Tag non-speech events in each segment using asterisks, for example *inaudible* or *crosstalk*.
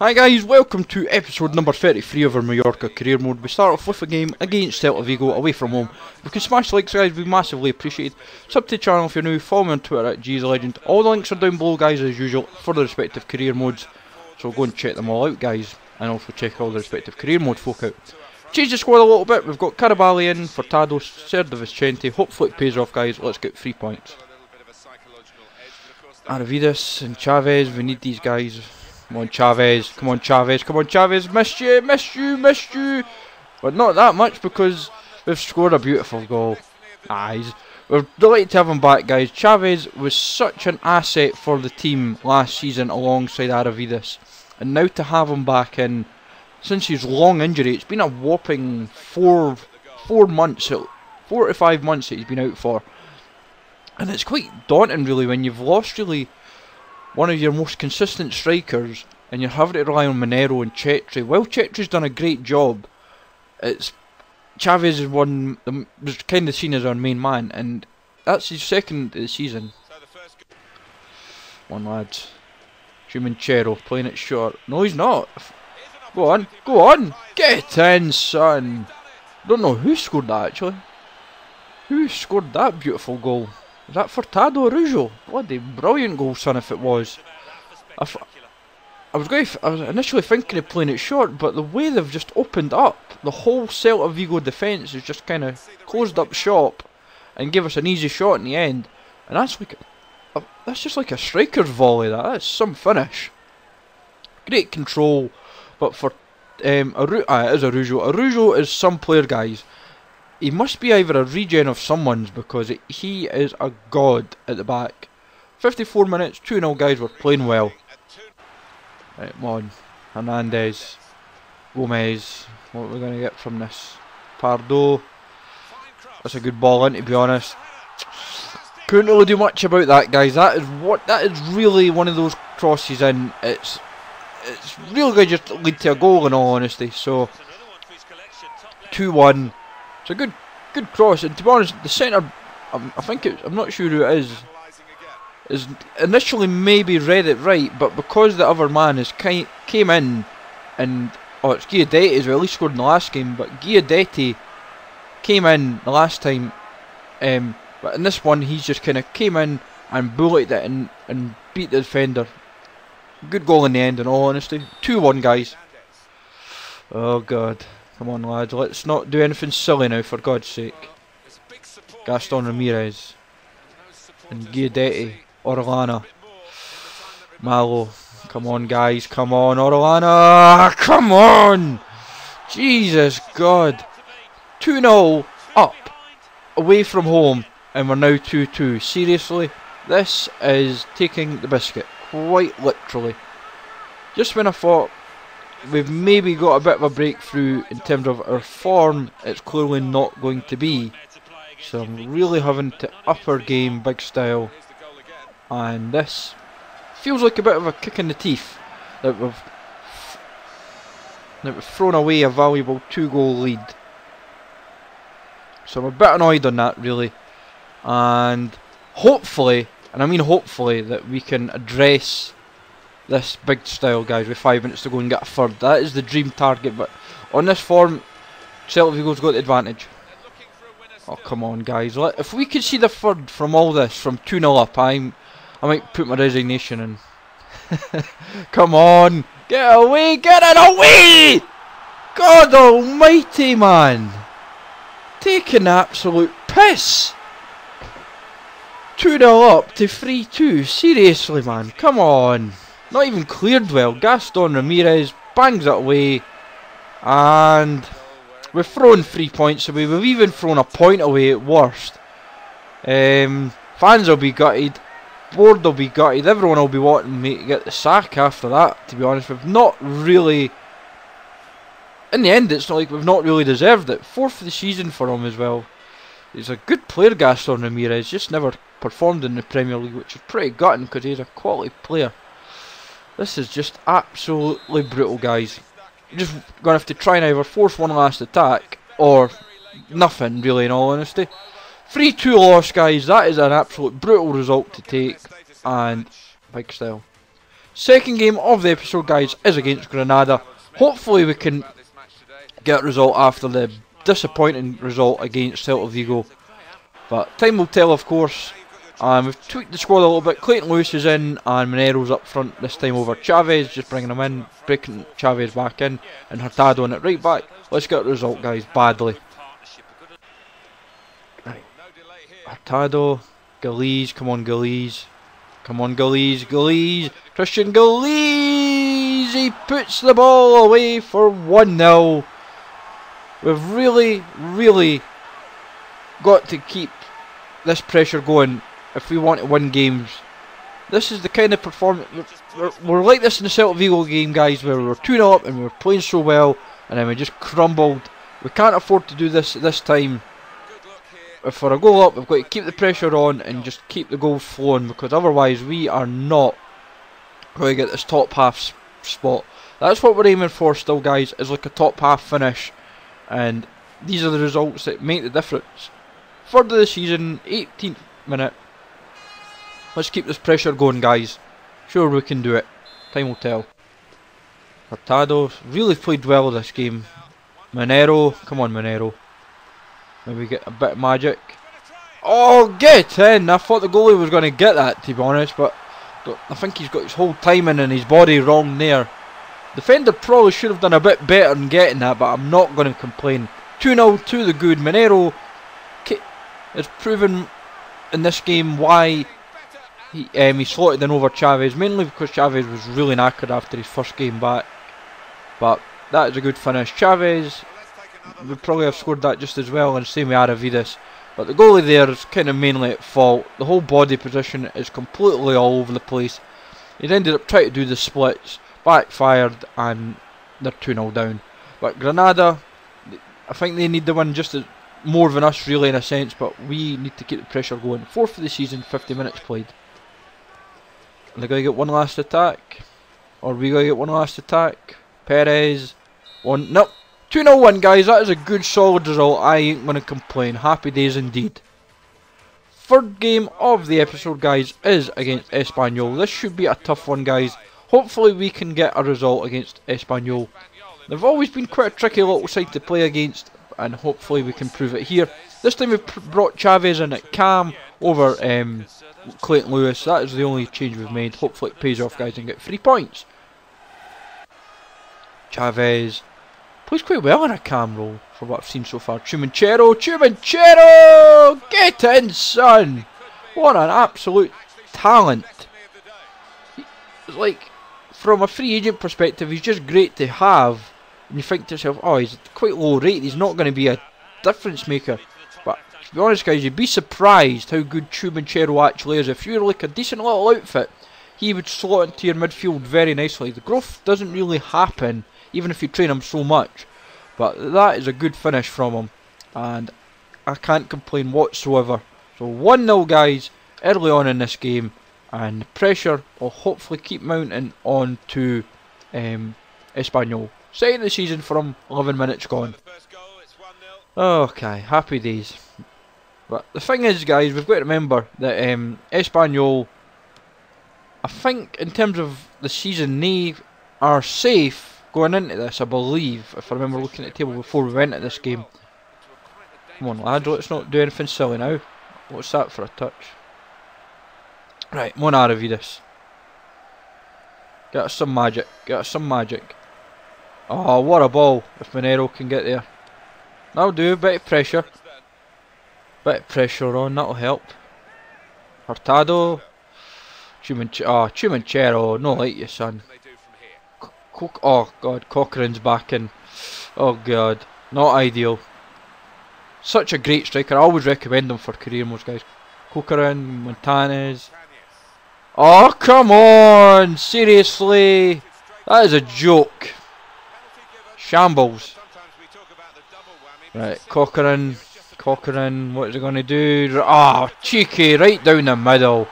Hi guys, welcome to episode number 33 of our Mallorca career mode. We start off with a game against Celta Vigo away from home. If you can smash the likes guys, we massively appreciate it. Sub to the channel if you're new, follow me on Twitter at GISALEGEND. All the links are down below guys as usual for the respective career modes. So go and check them all out guys. And also check all the respective career mode folk out. Change the squad a little bit, we've got Carabali in, Furtado, Serda Vicente. Hopefully it pays off guys, let's get 3 points. Aravidas and Chavez, we need these guys. Come on, Chavez. Come on, Chavez. Come on, Chavez. Missed you, missed you, missed you. But not that much because we've scored a beautiful goal. Eyes. We're delighted to have him back, guys. Chavez was such an asset for the team last season alongside Aravidas. And now to have him back in, since his long injury, it's been a whopping four, four months, four to five months that he's been out for. And it's quite daunting, really, when you've lost really one of your most consistent strikers and you're having to rely on Monero and Chetri. Well, Chetri's done a great job. It's Chavez is one was kind of seen as our main man, and that's his second of the season. One lads, Chero playing it short. No, he's not. Go on, go on, get in, son. Don't know who scored that actually. Who scored that beautiful goal? Was that Furtado or Rujo? Bloody brilliant goal, son, if it was. I, was going. I was initially thinking of playing it short, but the way they've just opened up the whole Celta Vigo defence is just kind of closed up shop and give us an easy shot in the end. And that's like, a, a, that's just like a striker's volley. That that's some finish. Great control, but for um, Aru ah, it is Arujo. Arujo is some player, guys he must be either a regen of someone's because it, he is a god at the back. 54 minutes, 2 0 guys, we're playing well. Right, come on. Hernandez. Gomez. What are we going to get from this? Pardo. That's a good ball in, to be honest. Couldn't really do much about that, guys. That is what. That is really one of those crosses in. It's it's really going to just lead to a goal, in all honesty. So, 2 1. It's a good good cross, and to be honest, the centre, um, I think it, I'm not sure who it is, is initially maybe read it right, but because the other man has came in, and oh, it's Guidetti as well. He scored in the last game, but Guidetti came in the last time, um, but in this one he's just kind of came in and bullied it and and beat the defender. Good goal in the end, in all honesty. Two one, guys. Oh god. Come on, lads. Let's not do anything silly now, for God's sake. Gaston Ramirez. And Guidetti. Orellana. Malo. Come on, guys. Come on, Orellana. Come on. Jesus God. 2-0 up. Away from home. And we're now 2-2. Seriously? This is taking the biscuit. Quite literally. Just when I thought we've maybe got a bit of a breakthrough in terms of our form, it's clearly not going to be. So I'm really having to up our game big style. And this feels like a bit of a kick in the teeth that we've that we've thrown away a valuable two goal lead. So I'm a bit annoyed on that really. And hopefully, and I mean hopefully, that we can address this big style, guys, with five minutes to go and get a third. That is the dream target, but on this form, Celtic Vigo's got the advantage. Oh, come on, guys. If we could see the third from all this, from 2 0 up, I'm, I might put my resignation in. *laughs* come on! Get away! Get it away! God almighty, man! Take an absolute piss! 2 0 up to 3 2. Seriously, man. Come on. Not even cleared well. Gaston Ramirez bangs it away. And we've thrown three points away. We've even thrown a point away at worst. Um, fans will be gutted. Board will be gutted. Everyone will be wanting me to get the sack after that, to be honest. We've not really... In the end, it's not like we've not really deserved it. Fourth of the season for him as well. He's a good player, Gaston Ramirez. Just never performed in the Premier League, which is pretty gutting because he's a quality player. This is just absolutely brutal, guys. Just going to have to try and either force one last attack or nothing, really, in all honesty. 3-2 loss, guys. That is an absolute brutal result to take. And big style. Second game of the episode, guys, is against Granada. Hopefully, we can get a result after the disappointing result against Celta Vigo. But time will tell, of course. Um, we've tweaked the squad a little bit. Clayton Lewis is in, and Monero's up front this time over Chavez, just bringing him in, breaking Chavez back in, and Hurtado on it right back. Let's get a result, guys, badly. Right. Hurtado, Galiz, come on, Galiz. Come on, Galiz, Galiz. Christian Galiz! He puts the ball away for 1 0. We've really, really got to keep this pressure going if we want to win games. This is the kind of performance we're, we're, like this in the Celtic Vigo game, guys, where we were 2 0 up and we were playing so well, and then we just crumbled. We can't afford to do this this time. If we're a goal up, we've got to keep the pressure on and just keep the goal flowing because otherwise we are not going to get this top half spot. That's what we're aiming for still, guys, is like a top half finish. And these are the results that make the difference. Of the season, 18th minute. Let's keep this pressure going, guys. Sure, we can do it. Time will tell. Hurtado really played well this game. Monero, come on, Monero. Maybe get a bit of magic. Oh, get in! I thought the goalie was going to get that, to be honest, but I think he's got his whole timing and his body wrong there. Defender probably should have done a bit better in getting that, but I'm not going to complain. 2-0 to the good. Monero has proven in this game why he, um, he slotted in over Chavez, mainly because Chavez was really knackered after his first game back. But that is a good finish. Chavez would probably have scored that just as well, and same with Aravidas. But the goalie there is kind of mainly at fault. The whole body position is completely all over the place. He ended up trying to do the splits, backfired, and they're 2 0 down. But Granada, I think they need the win just as more than us, really, in a sense, but we need to keep the pressure going. Fourth of the season, 50 minutes played. And they're going to get one last attack. Or we going to get one last attack. Perez. One. Nope. 2 0 1, guys. That is a good, solid result. I ain't going to complain. Happy days indeed. Third game of the episode, guys, is against Espanyol. This should be a tough one, guys. Hopefully, we can get a result against Espanyol. They've always been quite a tricky little side to play against, and hopefully we can prove it here. This time we've brought Chavez in at Cam over um, Clayton Lewis. That is the only change we've made. Hopefully it pays off, guys, and get three points. Chavez plays quite well in a Cam role for what I've seen so far. Chumanchero, Chumanchero! Get in, son! What an absolute talent. It's like, from a free agent perspective, he's just great to have and you think to yourself, oh, he's quite low rate, he's not going to be a difference maker. Be honest, guys, you'd be surprised how good Chumanchero actually is. If you're like a decent little outfit, he would slot into your midfield very nicely. The growth doesn't really happen, even if you train him so much. But that is a good finish from him, and I can't complain whatsoever. So 1 0, guys, early on in this game, and the pressure will hopefully keep mounting on to um, Espanyol. Second of the season from 11 minutes gone. Okay, happy days. But the thing is, guys, we've got to remember that um, Espanyol, I think in terms of the season, they are safe going into this, I believe, if I remember looking at the table before we went into this game. Come on, lads, let's not do anything silly now. What's that for a touch? Right, of this. Get us some magic. Get us some magic. Oh, what a ball if Monero can get there. That'll do, a bit of pressure. Bit of pressure on, that'll help. Hurtado. Chumanch oh, ah, Chumanchero, no like you son. Co oh god, Cochrane's back in. Oh god, not ideal. Such a great striker, I always recommend him for career modes guys. Cochrane, Montanes. Oh come on, seriously. That is a joke. Shambles. Right, Cochrane. Cochrane, what is he going to do? Ah, oh, cheeky, right down the middle.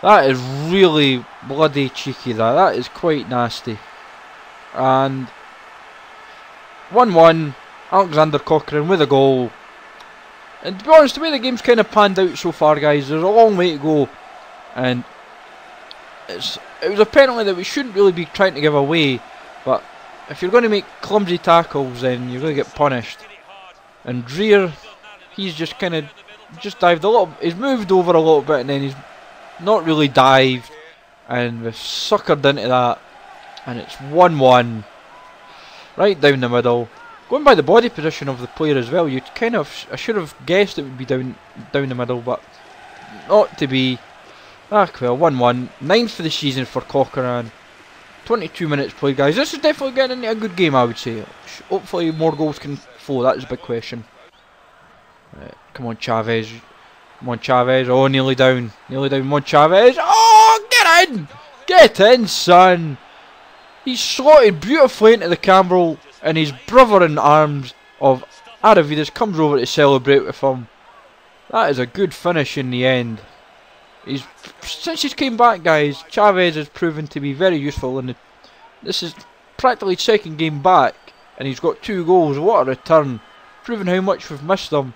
That is really bloody cheeky, that. That is quite nasty. And 1-1, Alexander Cochrane with a goal. And to be honest, the way the game's kind of panned out so far, guys, there's a long way to go. And it's it was a penalty that we shouldn't really be trying to give away, but if you're going to make clumsy tackles, then you're going to get punished. And Dreer, he's just kind of just dived a little. He's moved over a little bit, and then he's not really dived, and we've suckered into that, and it's one-one, right down the middle. Going by the body position of the player as well, you kind of I should have guessed it would be down down the middle, but not to be. Ah, well, 1 1. Ninth for the season for Corcoran. 22 minutes played, guys. This is definitely getting into a good game, I would say. Hopefully, more goals can flow. That is a big question. Right, come on, Chavez. Come on, Chavez. Oh, nearly down. Nearly down. Come on, Chavez. Oh, get in! Get in, son! He's slotted beautifully into the camera, and his brother in arms of Aravidas comes over to celebrate with him. That is a good finish in the end. He's since he's came back, guys. Chavez has proven to be very useful, and this is practically second game back, and he's got two goals. What a return! Proving how much we've missed him.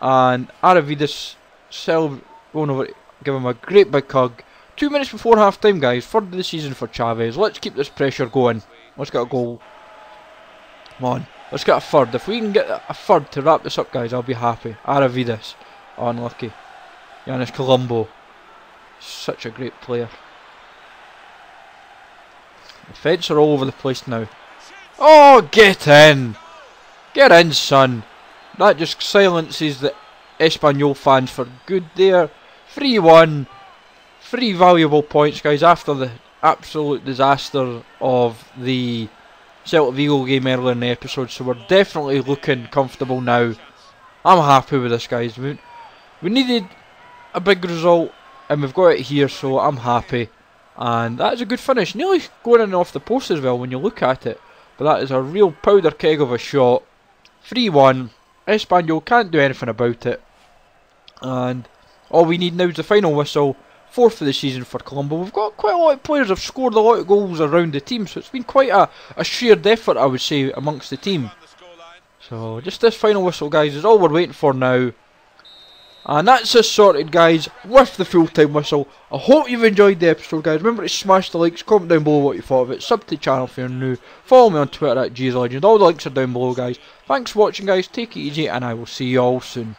And Aravidas cel going over, give him a great big hug. Two minutes before half time, guys. Third of the season for Chavez. Let's keep this pressure going. Let's get a goal. Come on. Let's get a third. If we can get a third to wrap this up, guys, I'll be happy. Aravidas. unlucky. Yanis Colombo. Such a great player. The feds are all over the place now. Oh, get in! Get in, son! That just silences the Espanyol fans for good there. 3-1. Three valuable points, guys, after the absolute disaster of the Celtic Vigo game earlier in the episode. So we're definitely looking comfortable now. I'm happy with this, guys. We, we needed a big result and we've got it here so I'm happy and that is a good finish nearly going in off the post as well when you look at it but that is a real powder keg of a shot 3-1 Espanyol can't do anything about it. And all we need now is the final whistle fourth for the season for Colombo. We've got quite a lot of players have scored a lot of goals around the team so it's been quite a, a shared effort I would say amongst the team. So just this final whistle guys is all we're waiting for now and that's us sorted guys with the full time whistle. I hope you've enjoyed the episode guys. Remember to smash the likes, comment down below what you thought of it, sub to the channel if you're new, follow me on Twitter at GISALEGEND. All the links are down below guys. Thanks for watching guys, take it easy and I will see you all soon.